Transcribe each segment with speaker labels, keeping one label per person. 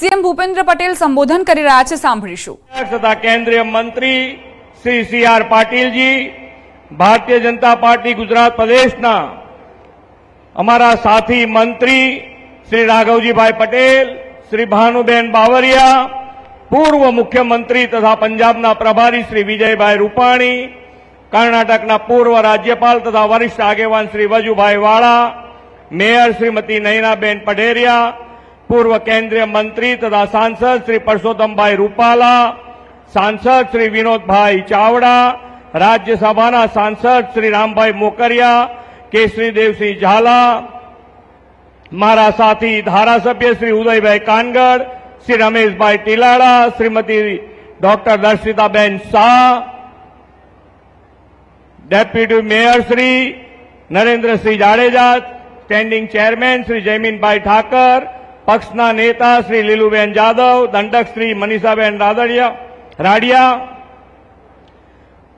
Speaker 1: CM Bhupendra Patel સંબોધન કરી રહ્યા છે, સાંભળીશું.
Speaker 2: તથા કેન્દ્રીય મંત્રી Shri C R Patilji, Bharatiya Janata party Gujarat પ્રદેશના અમારા સાથી મંત્રી શ્રી રાઘવજીભાઈ પટેલ, શ્રી ભાનુબેન બાવરિયા પૂર્વ મુખ્યમંત્રી તથા પંજાબના પ્રભારી શ્રી વિજયભાઈ રૂપાણી, કર્ણાટકના પૂર્વ રાજ્યપાલ તથા વરિષ્ઠ આગેવાન શ્રી વજુભાઈ વાળા, મેયર શ્રીમતી નયનાબેન પઢેરિયા પૂર્વ કેન્દ્રીય મંત્રી તથા સાંસદ શ્રી પરસોત્તમભાઈ રૂપાલા સાંસદ શ્રી વિનોદભાઈ ચાવડા રાજ્યસભાના સાંસદ શ્રી રામભાઈ મોકરિયા કેસરી દેવસિંહ ઝાલા મારા સાથી ધારાસભ્ય Shri Udaybhai Kangad Shri Rameshbhai Tilala Shrimati doctor Darshitaben Shah deputy mayor Shri Narendrasinh Jadeja standing chairman Shri Jayminbhai Thakar પક્ષના નેતા શ્રી લીલુબેન જાદવ દંડક શ્રી મનીષાબેન રાદડિયા રાડિયા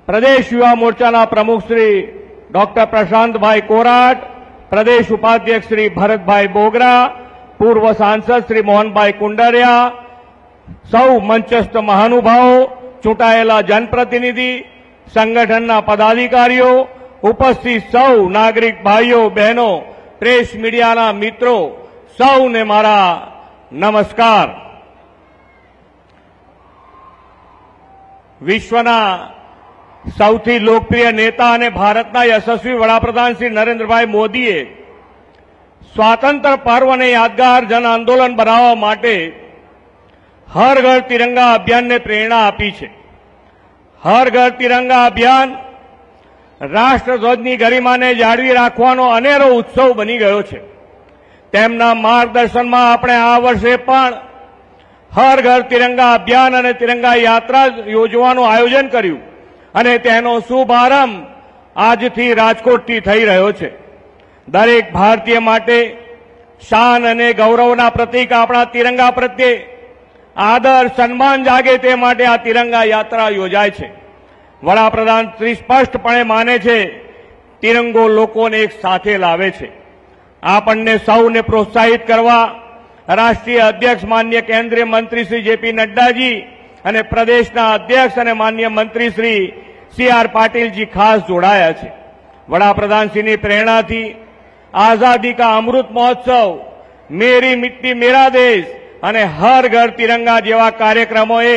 Speaker 2: પ્રદેશ યુવા મોરચાના પ્રમુખ શ્રી ડોક્ટર પ્રશાંતભાઈ કોરાટ પ્રદેશ ઉપાધ્યક્ષ શ્રી ભરતભાઈ બોગરા પૂર્વ સાંસદ શ્રી મોહનભાઈ કુંડરિયા સૌ મંચસ્થ મહાનુભાવો ચૂંટાયેલા જનપ્રતિનિધિ સંગઠનના પદાધિકારીઓ ઉપસ્થિત સૌ નાગરિક ભાઈઓ બહેનો પ્રેસ મીડિયાના મિત્રો સૌને મારા નમસ્કાર. વિશ્વના સૌથી લોકપ્રિય નેતા અને ભારતના યશસ્વી વડાપ્રધાન શ્રી નરેન્દ્રભાઈ મોદીએ સ્વાતંત્ર્ય પર્વને યાદગાર જન આંદોલન બનાવવા માટે હર ઘર તિરંગા અભિયાનને પ્રેરણા આપી છે. હર ઘર તિરંગા અભિયાન રાષ્ટ્રધ્વજની ગરિમાને જાળવી રાખવાનો અનેરો ઉત્સવ બની ગયો છે. તેમના માર્ગદર્શનમાં આપણે આ વર્ષે પણ હર ઘર તિરંગા અભિયાન અને તિરંગા યાત્રા યોજવાનું આયોજન કર્યું. અને તેનો શુભારંભ આજથી રાજકોટથી થઈ રહ્યો છે. દરેક ભારતીય માટે શાન અને ગૌરવના પ્રતીક આપણા તિરંગા પ્રત્યે આદર, સન્માન જાગે તે માટે આ તિરંગા યાત્રા યોજાય છે. વડાપ્રધાન શ્રી સ્પષ્ટપણે માને છે, તિરંગો લોકોને એક સાથે લાવે છે. આપણને સૌને પ્રોત્સાહિત કરવા રાષ્ટ્રીય અધ્યક્ષ માન્ય કેન્દ્રીય મંત્રી શ્રી જેપી નડ્ડાજી અને પ્રદેશના અધ્યક્ષ અને માન્ય મંત્રી શ્રી સી આર પાટીલજી ખાસ જોડાયા છે. વડાપ્રધાનશ્રીની પ્રેરણાથી આઝાદી કા અમૃત મહોત્સવ, મેરી મિટ્ટી મેરા દેશ અને હર ઘર તિરંગા જેવા કાર્યક્રમોએ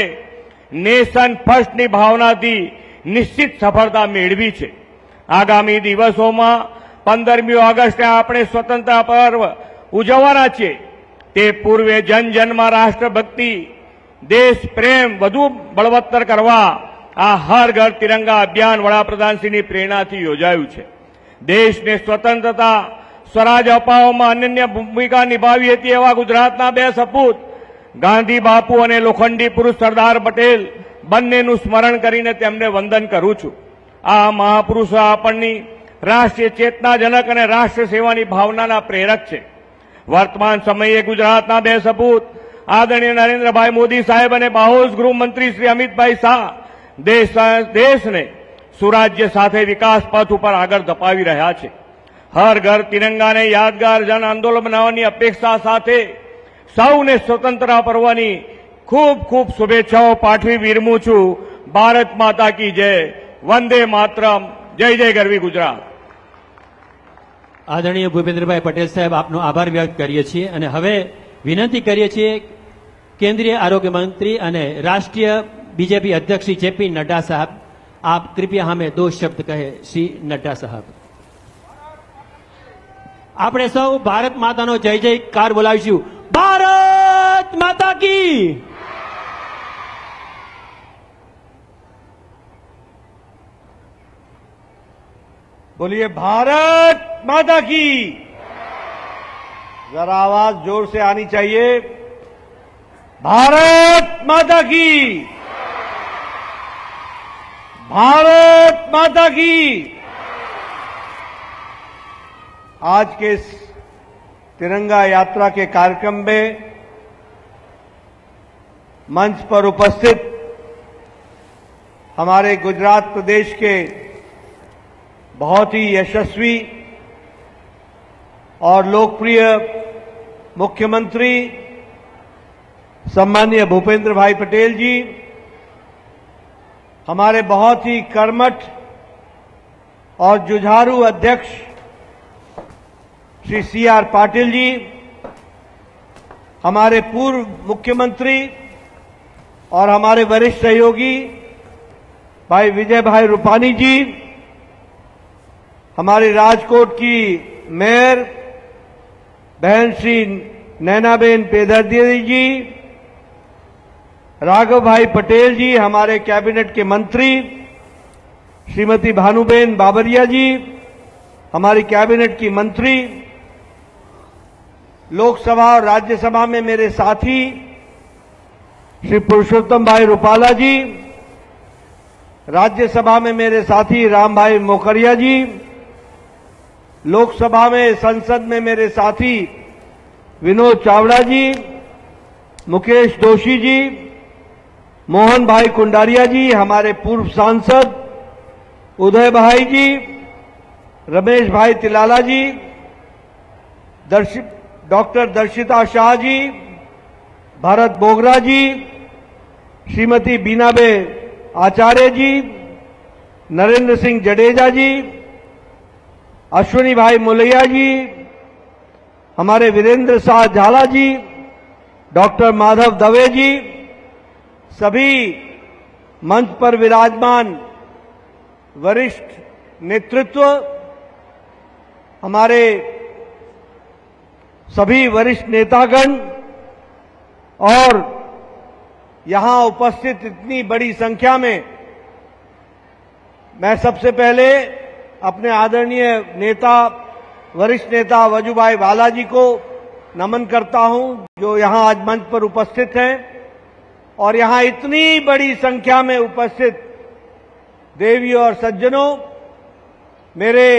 Speaker 2: નેશન ફર્સ્ટની ભાવનાથી નિશ્ચિત સફળતા મેળવી છે. આગામી દિવસોમાં પંદરમી ઓગસ્ટે આપણે સ્વતંત્રતા પર્વ ઉજવવાના છીએ. તે પૂર્વે જન જનમાં રાષ્ટ્રભક્તિ, દેશ પ્રેમ વધુ બળવત્તર કરવા આ હર ઘર તિરંગા અભિયાન વડાપ્રધાનશ્રીની પ્રેરણાથી યોજાયું છે. દેશને સ્વતંત્રતા, સ્વરાજ અપાવવામાં અનન્ય ભૂમિકા નિભાવી હતી એવા ગુજરાતના બે સપૂત, ગાંધી બાપુ અને લોખંડી પુરુષ સરદાર પટેલ બંનેનું સ્મરણ કરીને તેમને વંદન કરું છું. આ મહાપુરુષો આપણની રાષ્ટ્રીય ચેતનાજનક અને રાષ્ટ્ર સેવાની ભાવનાના પ્રેરક છે. વર્તમાન સમયે ગુજરાતના બે સપૂત આદરણીય નરેન્દ્રભાઈ મોદી સાહેબ અને બાહોશ ગૃહમંત્રી શ્રી અમિતભાઈ શાહ દેશ, દેશને સુરાજ્ય સાથે વિકાસ પથ ઉપર આગળ ધપાવી રહ્યા છે. હર ઘર તિરંગાને યાદગાર જન આંદોલન બનાવવાની અપેક્ષા સાથે સૌને સ્વતંત્રતા પર્વની ખૂબ ખૂબ શુભેચ્છાઓ પાઠવી વિરમું છું. ભારત માતા કી જય. વંદે માતરમ. જય જય ગરવી ગુજરાત.
Speaker 3: આદરણીય ભૂપેન્દ્રભાઈ પટેલ સાહેબ, આપનો આભાર વ્યક્ત કરીએ છીએ અને હવે વિનંતી કરીએ છીએ કેન્દ્રીય આરોગ્ય મંત્રી અને રાષ્ટ્રીય બીજેપી અધ્યક્ષ શ્રી જેપી નડ્ડા સાહેબ, આપ કૃપયા સામે દો શબ્દ કહે શ્રી નડ્ડા સાહેબ. આપણે સૌ ભારત માતાનો જય જયકાર બોલાવીશું. ભારત માતા કી!
Speaker 2: बोलिए, भारत माता की। जरा आवाज़ ज़ोर से आनी चाहिए। भारत माता की। भारत माता की। आज के इस तिरंगा यात्रा के कार्यक्रम में मंच पर उपस्थित हमारे गुजरात प्रदेश के बहुत ही यशस्वी और लोकप्रिय मुख्यमंत्री
Speaker 4: सम्मान्य भूपेंद्र भाई पटेल जी, हमारे बहुत ही कर्मठ और जुझारू अध्यक्ष श्री सी आर पाटिल जी, हमारे पूर्व मुख्यमंत्री और हमारे वरिष्ठ सहयोगी भाई विजय भाई रूपानी जी हमारी राजकोट की मेयर, बहन श्री नैनाबेन पेदरदी जी राघव भाई पटेल जी, हमारे कैबिनेट के मंत्री, श्रीमती भानुबेन बाबरिया जी, हमारी कैबिनेट की मंत्री, लोकसभा और राज्यसभा में मेरे साथी, श्री पुरुषोत्तम भाई रूपाला जी, राज्यसभा में मेरे साथी राम भाई मोकरिया जी लोकसभा में, संसद में मेरे साथी विनोद चावड़ा जी, मुकेश दोषी जी, मोहन भाई कुंडारिया जी, हमारे पूर्व सांसद उदय भाई जी, रमेश भाई तिलाला जी, दर्शित, डॉक्टर दर्शिता शाह जी, भारत बोगरा जी, श्रीमती बीनाबे आचार्य जी, नरेंद्र सिंह जडेजा जी अश्विनी भाई मुलैया जी, हमारे वीरेंद्र शाह झाला जी, डॉक्टर माधव दवे जी, सभी मंच पर विराजमान वरिष्ठ नेतृत्व, हमारे सभी वरिष्ठ नेतागण और यहाँ उपस्थित इतनी बड़ी संख्या में मैं सबसे पहले अपने आदरणीय नेता, वरिष्ठ नेता वजुभाई बालाजी को नमन करता हूँ, जो यहाँ आज मंच पर उपस्थित हैं। और यहाँ इतनी बड़ी संख्या में उपस्थित देवी और सज्जनों, मेरे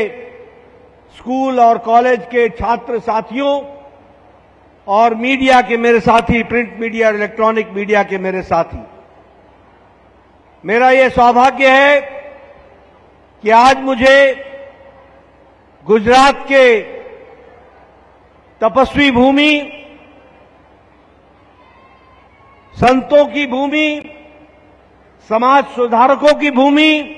Speaker 4: स्कूल और कॉलेज के छात्र साथियों और मीडिया के मेरे साथी, प्रिंट मीडिया और इलेक्ट्रॉनिक मीडिया के मेरे साथी। मेरा यह सौभाग्य है कि आज मुझे गुजरात के तपस्वी भूमि, संतों की भूमि, समाज सुधारकों की भूमि,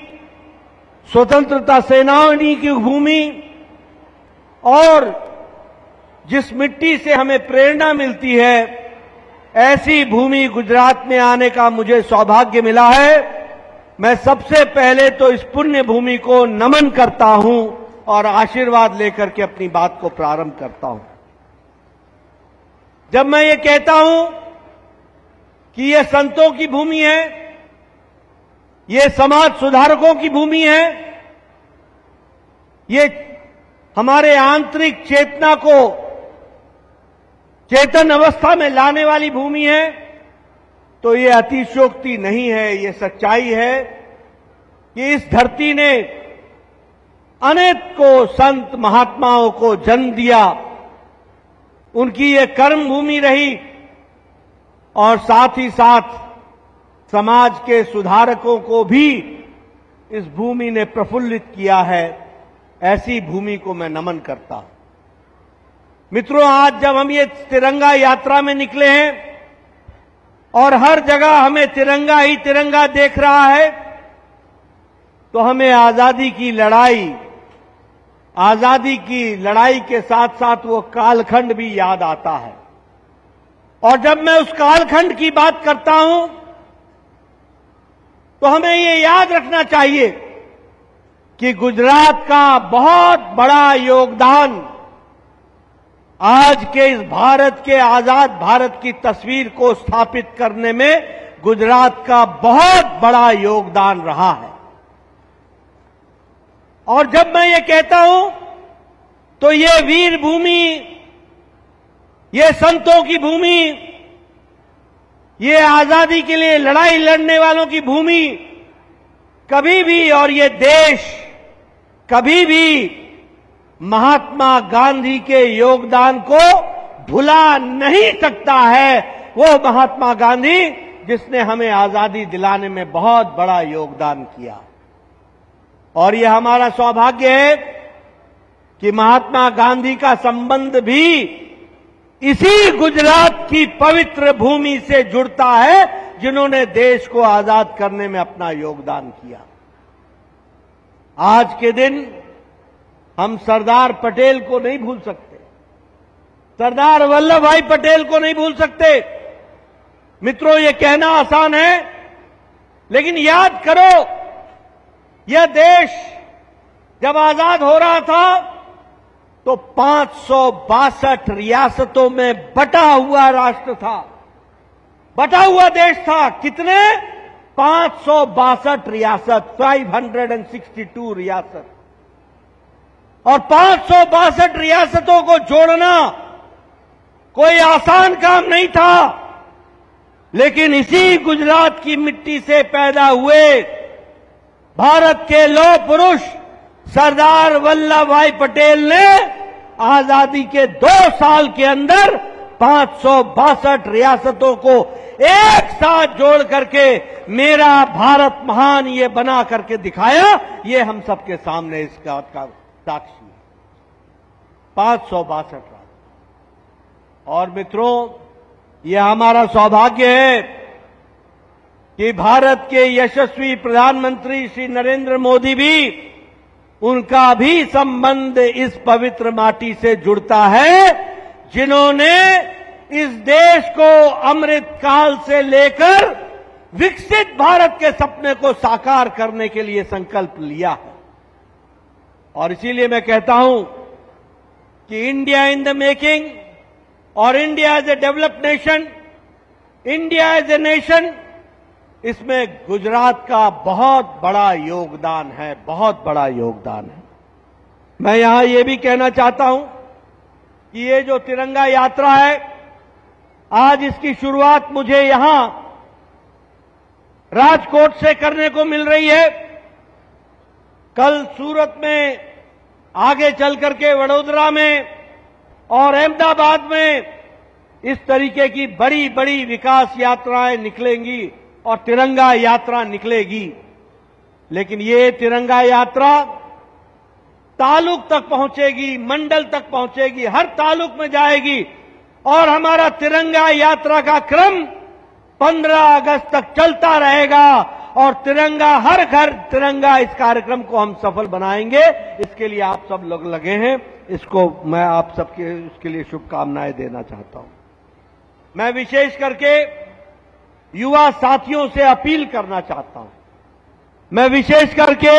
Speaker 4: स्वतंत्रता सेनानी की भूमि, और जिस मिट्टी से हमें प्रेरणा मिलती है, ऐसी भूमि गुजरात में आने का मुझे सौभाग्य मिला है। मैं सबसे पहले तो इस पुण्य भूमि को नमन करता हूँ और आशीर्वाद लेकर के अपनी बात को प्रारंभ करता हूँ। जब मैं ये कहता हूँ कि ये संतों की भूमि है, ये समाज सुधारकों की भूमि है, ये हमारे आंतरिक चेतना को चेतन अवस्था में लाने वाली भूमि है तो ये अतिशोक्ति नहीं है, ये सच्चाई है कि इस धरती ने अनेक को संत महात्माओं को जन्म दिया। उनकी ये कर्म भूमि रही और साथ ही साथ समाज के सुधारकों को भी इस भूमि ने प्रफुल्लित किया है। ऐसी भूमि को मैं नमन करता हूँ। मित्रों, आज जब हम ये तिरंगा यात्रा में निकले हैं और हर जगह हमें तिरंगा ही तिरंगा देख रहा है तो हमें आज़ादी की लड़ाई, आज़ादी की लड़ाई के साथ साथ वो कालखंड भी याद आता है। और जब मैं उस कालखंड की बात करता हूँ तो हमें ये याद रखना चाहिए कि गुजरात का बहुत बड़ा योगदान आज के इस भारत के आज़ाद भारत की तस्वीर को स्थापित करने में गुजरात का बहुत बड़ा योगदान रहा है। और जब मैं ये कहता हूँ तो ये वीर भूमि ये संतों की भूमि, ये आज़ादी के लिए लड़ाई लड़ने वालों की भूमि कभी भी और ये देश कभी भी महात्मा गांधी के योगदान को भुला नहीं सकता है वो महात्मा गांधी, जिसने हमें आज़ादी दिलाने में बहुत बड़ा योगदान किया। और यह हमारा सौभाग्य है कि महात्मा गांधी का संबंध भी इसी गुजरात की पवित्र भूमि से जुड़ता है, जिन्होंने देश को आज़ाद करने में अपना योगदान किया। आज के दिन हम सरदार पटेल को नहीं भूल सकते। सरदार वल्लभ भाई पटेल को नहीं भूल सकते। मित्रों, ये कहना आसान है, लेकिन याद करो, यह देश जब आज़ाद हो रहा था तो पाँच रियासतों में बटा हुआ राष्ट्र था। बटा हुआ देश था। कितने? पाँच रियासत 562 रियासत। और पाँच रियासतों को जोड़ना कोई आसान काम नहीं था, लेकिन इसी गुजरात की मिट्टी से पैदा हुए भारत के लौह पुरुष सरदार वल्लभ भाई पटेल ने आज़ादी के दो साल के अंदर पाँच रियासतों को एक साथ जोड़ करके मेरा भारत महान ये बना करके दिखाया। ये हम सबके सामने इस बात का साक्षी है। पाँच सौ बासठ राज्य और मित्रों यह हमारा सौभाग्य है कि भारत के यशस्वी प्रधानमंत्री श्री नरेंद्र मोदी भी उनका भी संबंध इस पवित्र माटी से जुड़ता है, जिन्होंने इस देश को अमृत काल से लेकर विकसित भारत के सपने को साकार करने के लिए संकल्प लिया है। और इसीलिए मैं कहता हूँ कि इंडिया इन द मेकिंग और India as a developed nation India as a nation इसमें गुजरात का बहुत बड़ा योगदान है, बहुत बड़ा योगदान है। मैं यहाँ यह भी कहना चाहता हूँ कि ये जो तिरंगा यात्रा है, आज इसकी शुरुआत मुझे यहाँ राजकोट से करने को मिल रही है। कल सूरत में, आगे चल करके वडोदरा में और अहमदाबाद में इस तरीके की बड़ी बड़ी विकास यात्राएँ निकलेंगी और तिरंगा यात्रा निकलेगी। लेकिन ये तिरंगा यात्रा तालुक तक पहुंचेगी, मंडल तक पहुंचेगी, हर तालुक में जाएगी और हमारा तिरंगा यात्रा का क्रम 15 अगस्त तक चलता रहेगा। और तिरंगा, हर घर तिरंगा इस कार्यक्रम को हम सफल बनाएँगे। इसके लिए आप सब लोग लगे हैं। इसको मैं आप सबके, उसके लिए शुभकामनाएँ देना चाहता हूँ। मैं विशेष करके युवा साथियों से अपील करना चाहता हूँ। मैं विशेष करके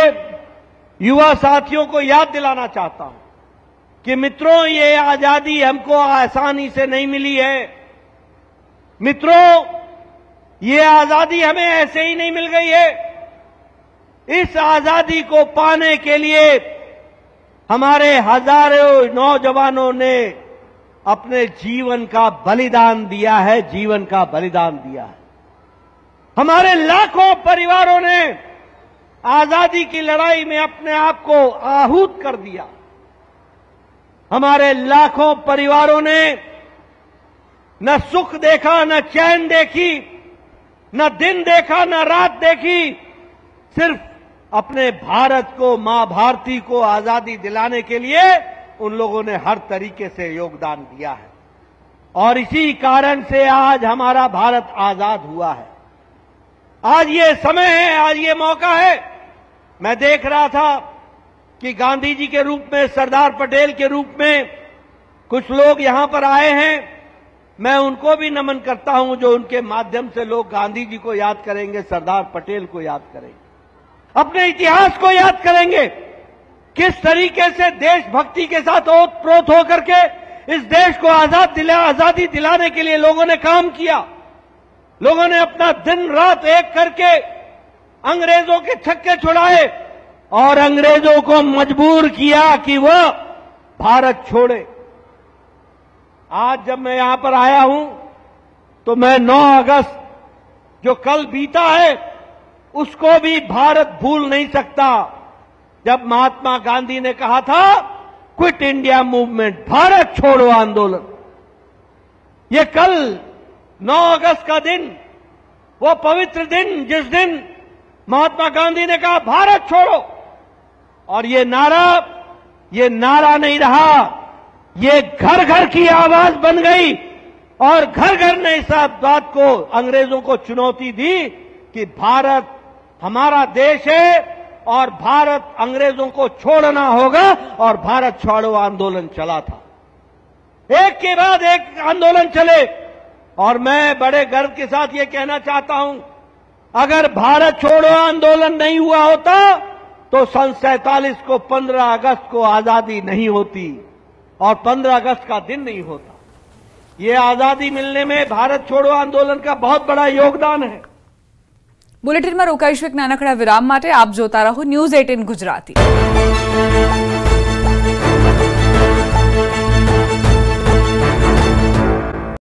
Speaker 4: युवा साथियों को याद दिलाना चाहता हूँ कि मित्रों, ये आज़ादी हमको आसानी से नहीं मिली है। मित्रों ये आज़ादी हमें ऐसे ही नहीं मिल गई है। इस आज़ादी को पाने के लिए हमारे हज़ारों नौजवानों ने अपने जीवन का बलिदान दिया है, जीवन का बलिदान दिया है। हमारे लाखों परिवारों ने आज़ादी की लड़ाई में अपने आप को आहूत कर दिया। हमारे लाखों परिवारों ने न सुख देखा, न चैन देखी न दिन देखा, न रात देखी, सिर्फ़ अपने भारत को, माँ भारती को आज़ादी दिलाने के लिए उन लोगों ने हर तरीके से योगदान दिया है। और इसी कारण से आज हमारा भारत आज़ाद हुआ है। आज ये समय है, आज ये मौका है। मैं देख रहा था कि गांधी जी के रूप में, सरदार पटेल के रूप में कुछ लोग यहाँ पर आए हैं। मैं उनको भी नमन करता हूँ जो उनके माध्यम से लोग गांधी जी को याद करेंगे, सरदार पटेल को याद करेंगे। अपने इतिहास को याद करेंगे। किस तरीके से देशभक्ति के साथ ओत प्रोत होकर के इस देश को आज़ाद दिला, आज़ादी दिलाने के लिए लोगों ने काम किया। लोगों ने अपना दिन रात एक करके अंग्रेज़ों के छक्के छुड़ाए और अंग्रेज़ों को मजबूर किया कि वह भारत छोड़े। आज जब मैं यहाँ पर आया हूँ तो मैं 9 अगस्त जो कल बीता है, उसको भी भारत भूल नहीं सकता। जब महात्मा गांधी ने कहा था, क्विट इंडिया मूवमेंट, भारत छोड़ो आंदोलन। ये कल 9 अगस्त का दिन, वो पवित्र दिन, जिस दिन महात्मा गांधी ने कहा, भारत छोड़ो। और ये नारा ये नारा नहीं रहा। ये घर घर की आवाज़ बन गई और घर घर ने इस बात को, अंग्रेज़ों को चुनौती दी कि भारत हमारा देश है और भारत अंग्रेज़ों को छोड़ना होगा और भारत छोड़ो आंदोलन चला था। एक के बाद एक आंदोलन चले और मैं बड़े गर्व के साथ ये कहना चाहता हूँ, अगर भारत छोड़ो आंदोलन नहीं हुआ होता तो सन सैतालीस को 15 अगस्त को आज़ादी नहीं होती। और 15 अगस्त का दिन नहीं होता ये आजादी मिलने में भारत छोड़ो आंदोलन का बहुत बड़ा योगदान है
Speaker 1: બુલેટિનમાં રોકાઈશું એક નાનકડા વિરામ માટે આપ જોતા રહો ન્યૂઝ એટીન ગુજરાતી